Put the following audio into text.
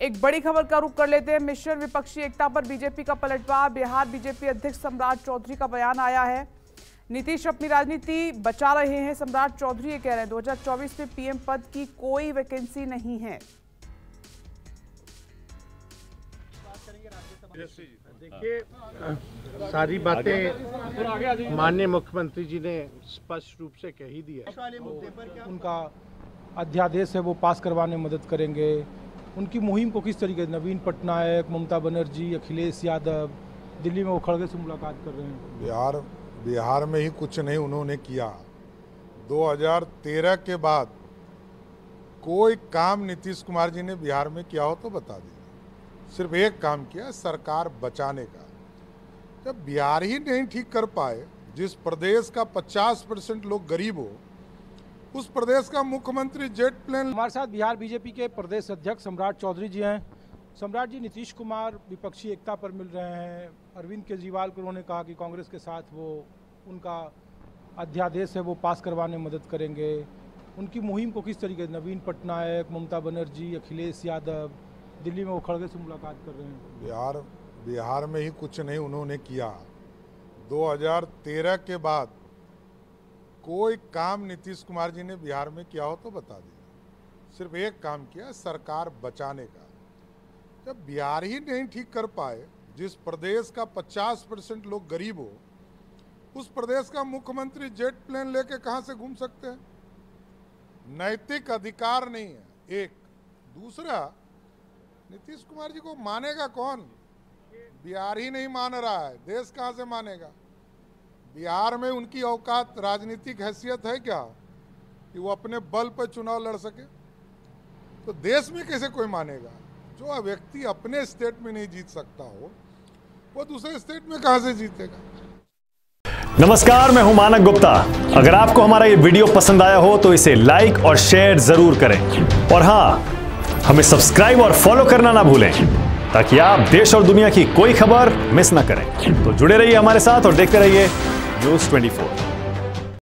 एक बड़ी खबर का रुख कर लेते हैं। मिश्र विपक्षी एकता पर बीजेपी का पलटवार बिहार बीजेपी अध्यक्ष सम्राट चौधरी का बयान आया है। नीतीश अपनी राजनीति बचा रहे हैं। सम्राट चौधरी ये कह रहे हैं 2024 में पीएम पद की कोई वैकेंसी नहीं है। देखिए सारी बातें माननीय मुख्यमंत्री जी ने स्पष्ट रूप से कही दी है। उनका अध्यादेश है वो पास करवाने में मदद करेंगे। उनकी मुहिम को किस तरीके से? नवीन पटनायक, ममता बनर्जी, अखिलेश यादव, दिल्ली में वो खड़गे से मुलाकात कर रहे हैं। बिहार बिहार में ही कुछ नहीं उन्होंने किया। 2013 के बाद कोई काम नीतीश कुमार जी ने बिहार में किया हो तो बता दीजिए। सिर्फ़ एक काम किया, सरकार बचाने का। जब बिहार ही नहीं ठीक कर पाए, जिस प्रदेश का 50 परसेंट लोग गरीब हो उस प्रदेश का मुख्यमंत्री जेट प्लेन हमारे साथ बिहार बीजेपी के प्रदेश अध्यक्ष सम्राट चौधरी जी हैं। सम्राट जी नीतीश कुमार विपक्षी एकता पर मिल रहे हैं। अरविंद केजरीवाल को उन्होंने कहा कि कांग्रेस के साथ वो उनका अध्यादेश है वो पास करवाने में मदद करेंगे। उनकी मुहिम को किस तरीके नवीन पटनायक ममता बनर्जी अखिलेश यादव दिल्ली में वो खड़गे से मुलाकात कर रहे हैं? बिहार बिहार में ही कुछ नहीं उन्होंने किया। 2013 के बाद कोई काम नीतीश कुमार जी ने बिहार में किया हो तो बता दीजिए। सिर्फ़ एक काम किया, सरकार बचाने का। जब बिहार ही नहीं ठीक कर पाए, जिस प्रदेश का 50 परसेंट लोग गरीब हो, उस प्रदेश का मुख्यमंत्री जेट प्लेन लेके कहाँ से घूम सकते हैं? नैतिक अधिकार नहीं है, एक। दूसरा, नीतीश कुमार जी को मानेगा कौन? बिहार ही नहीं मान रहा है, देश कहाँ से मानेगा? बिहार में उनकी औकात राजनीतिक हैसियत है क्या? कि वो अपने बल पर चुनाव लड़ सके? तो देश में कैसे कोई मानेगा? जो व्यक्ति अपने स्टेट में नहीं जीत सकता हो, वो दूसरे स्टेट में कहाँ से जीतेगा? नमस्कार, मैं हूँ मानक गुप्ता। अगर आपको हमारा ये वीडियो पसंद आया हो तो इसे लाइक और शेयर ज़रूर करें। और हाँ हमें सब्सक्राइब और फॉलो करना ना भूलें, ताकि आप देश और दुनिया की कोई खबर मिस ना करें। तो जुड़े रहिए हमारे साथ और देखते रहिए News 24.